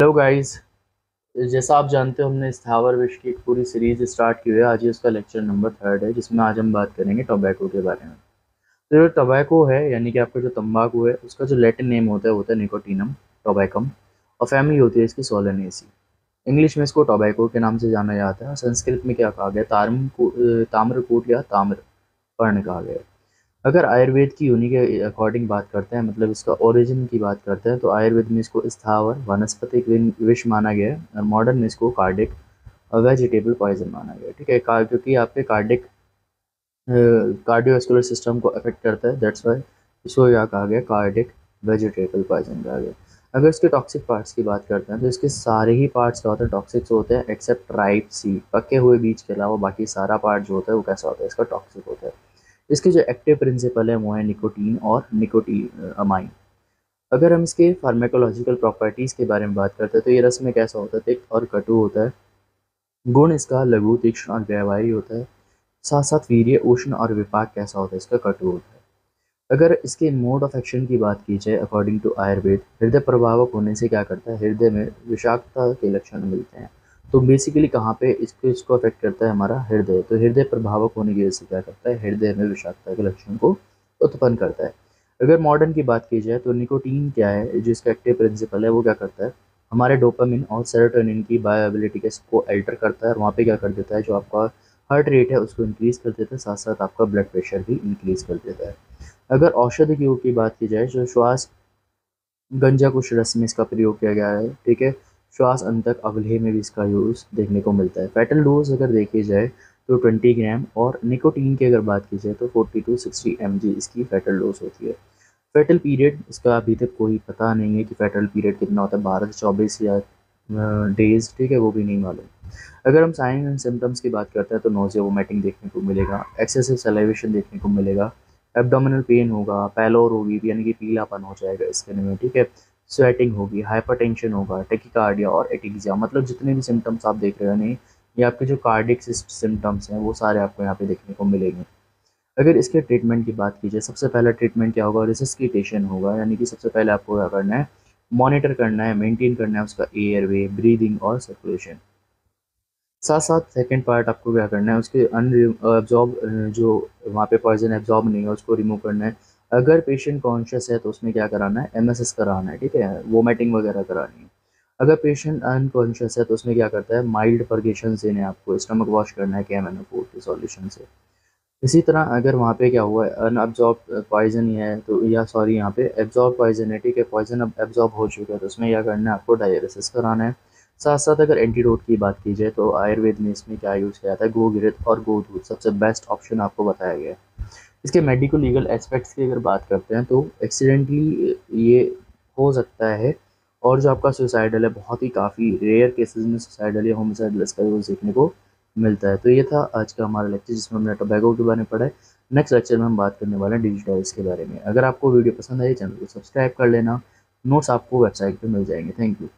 Hello guys जैसा आप जानते हो, हमने स्थावर विश की एक पूरी सीरीज़ स्टार्ट की हुई है। आज ये उसका लेक्चर नंबर थर्ड है, जिसमें आज हम बात करेंगे टोबैको के बारे में। तो जो टोबैको है, यानी कि आपका जो तंबाकू है, उसका जो लेटिन नेम होता है होता है निकोटीनम टोबैकम और फैमिली होती है इसकी सोलनेसी इंग्लिश में इसको टोबैको के नाम से जाना जाता है। संस्कृत में क्या कहा गया? ताम्रकूट या ताम्र पर्ण कहा गया। अगर आयुर्वेद की यूनि के अकॉर्डिंग बात करते हैं मतलब इसका ओरिजिन की बात करते हैं तो आयुर्वेद में इसको स्थावर वनस्पतिक विष माना गया है और मॉडर्न में इसको कार्डिक वेजिटेबल पॉइजन माना गया ठीक है? क्योंकि आपके कार्डिक कार्डियोस्कुलर सिस्टम को अफेक्ट करता है दैट्स वाई इसको क्या कहा गया कार्डिक वेजिटेबल पॉइजन कहा गया अगर इसके टॉक्सिक पार्ट्स की बात करते हैं तो इसके सारे ही पार्ट्स क्या होते हैं? टॉक्सिक्स होते हैं एक्सेप्ट राइट सी पके हुए बीज के अलावा बाकी सारा पार्ट जो होता है, वो कैसा होता है? इसका टॉक्सिक होता है। इसके जो एक्टिव प्रिंसिपल है, वो है निकोटीन और निकोटीन अमाइन अगर हम इसके फार्मेकोलॉजिकल प्रॉपर्टीज़ के बारे में बात करते हैं तो ये रस में कैसा होता है? तिक्त और कटु होता है। गुण इसका लघु, तीक्ष्ण और व्यवहारी होता है। साथ साथ वीर्य, उष्ण और विपाक कैसा होता है? इसका कटु होता है। अगर इसके मोड ऑफ़ एक्शन की बात की जाए अकॉर्डिंग टू आयुर्वेद हृदय प्रभावक होने से क्या करता है? हृदय में विषाक्तता के लक्षण मिलते हैं। तो बेसिकली कहाँ पे इसको इसको अफेक्ट करता है हमारा हृदय। तो हृदय प्रभावक होने की वजह से क्या करता है? हृदय में विषाक्तता के लक्षण को उत्पन्न करता है। अगर मॉडर्न की बात की जाए तो निकोटीन क्या है? जो इसका एक्टिव प्रिंसिपल है, वो क्या करता है? हमारे डोपामिन और सेरोटोनिन की बायोबिलिटी के को अल्टर करता है और वहाँ पे क्या कर देता है? जो आपका हार्ट रेट है, उसको इंक्रीज़ कर देता है। साथ साथ आपका ब्लड प्रेशर भी इंक्रीज़ कर देता है। अगर औषधि की बात की जाए, जो श्वास गंजा कुछ रस में इसका प्रयोग किया गया है, ठीक है? श्वास अंतक अवलेह में भी इसका यूज़ देखने को मिलता है। फैटल डोज अगर देखी जाए तो 20 ग्राम और निकोटीन की अगर बात की जाए तो 40 टू 60 एम इसकी फैटल डोज होती है। फैटल पीरियड इसका अभी तक कोई पता नहीं है कि फैटल पीरियड कितना होता है, बारह से चौबीस या डेज़ ठीक है, वो भी नहीं मालूम। अगर हम साइन एंड सिम्टम्स की बात करते हैं तो नोजिया वोमेटिंग देखने को मिलेगा एक्सेसिव सेलाइवेशन देखने को मिलेगा एब्डोमिनल पेन होगा पैलोर होगी, यानी कि पीलापन हो जाएगा स्किन में ठीक है। स्वेटिंग होगी हाइपरटेंशन होगा टेकिकार्डिया और एटिक्सिया मतलब जितने भी सिम्टम्स आप देख रहे हो नहीं ये आपके जो कार्डिक सिम्टम्स हैं, वो सारे आपको यहाँ पे देखने को मिलेंगे। अगर इसके ट्रीटमेंट की बात की जाए सबसे पहला ट्रीटमेंट क्या होगा? रिसस्किटेशन होगा, यानी कि सबसे पहले आपको क्या करना है? मॉनिटर करना है मेंटेन करना है उसका एयर वे ब्रीदिंग और सर्कुलेशन साथ साथ सेकेंड पार्ट आपको क्या करना है? उसके अन एब्जॉर्ब जो वहाँ पे पॉइजन एब्जॉर्ब नहीं है, उसको रिमूव करना है। अगर पेशेंट कॉन्शियस है तो उसमें क्या कराना है? एमएसएस कराना है, ठीक है? वोमेटिंग वगैरह करानी है। अगर पेशेंट अनकॉन्शियस है तो उसमें क्या करता है? माइल्ड परगेशन देने आपको स्टमक वॉश करना है कैम एन के सॉल्यूशन से। इसी तरह अगर वहाँ पे क्या हुआ है? अनअब्जॉर्ब पॉइजन ही है तो या सॉरी यहाँ पे एब्जॉर्ब पॉइजन है, ठीक है? पॉइजन अब एब्जॉर्ब हो चुका है तो उसमें क्या करना है? आपको डायलिसिस कराना है। साथ साथ अगर एंटीडोट की बात की जाए तो आयुर्वेद में इसमें क्या यूज़ किया जाता है गोगिरत और गोधूत सबसे बेस्ट ऑप्शन आपको बताया गया है। इसके मेडिकल लीगल एस्पेक्ट्स की अगर बात करते हैं तो एक्सीडेंटली ये हो सकता है और जो आपका सुसाइडल है, बहुत ही काफ़ी रेयर केसेस में सुसाइडल या होमिसाइडल यूज़ देखने को मिलता है। तो ये था आज का हमारा लेक्चर जिसमें हमने टोबैको के बारे में पढ़ा है। नेक्स्ट लेक्चर में हम बात करने वाले हैं डिजिटल्स के बारे में। अगर आपको वीडियो पसंद आई चैनल को सब्सक्राइब कर लेना। नोट्स आपको वेबसाइट पर मिल जाएँगे। Thank you